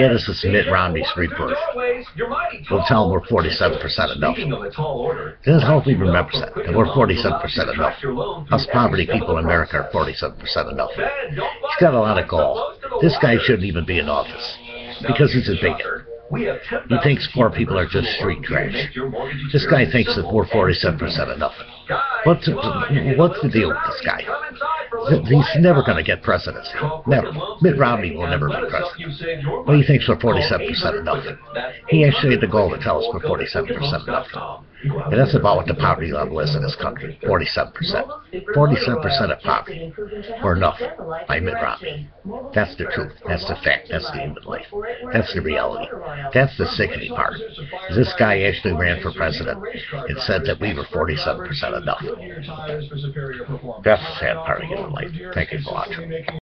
Yeah, this is Mitt Romney's rebirth. We'll tell him we're 47% enough. Just hope he remembers that, that we're 47% enough. Us poverty people in America are 47% enough. He's got a lot of gall. This guy shouldn't even be in office because he's a bigot. He thinks poor people are just street trash. This guy thinks that we're 47% enough. What's, what's the deal with this guy? He's never going to get presidency. Never. Mitt Romney will never be president. Well, he thinks we're 47% enough. He actually had the goal to tell us we're 47% enough. And that's about what the poverty level is in this country. 47%. 47% of poverty. Or enough by Mitt Romney. That's the truth. That's the fact. That's the human life. That's the reality. That's the sickening part. This guy actually ran for president and said that we were 47% enough. That's the sad part of human life. Thank you for watching.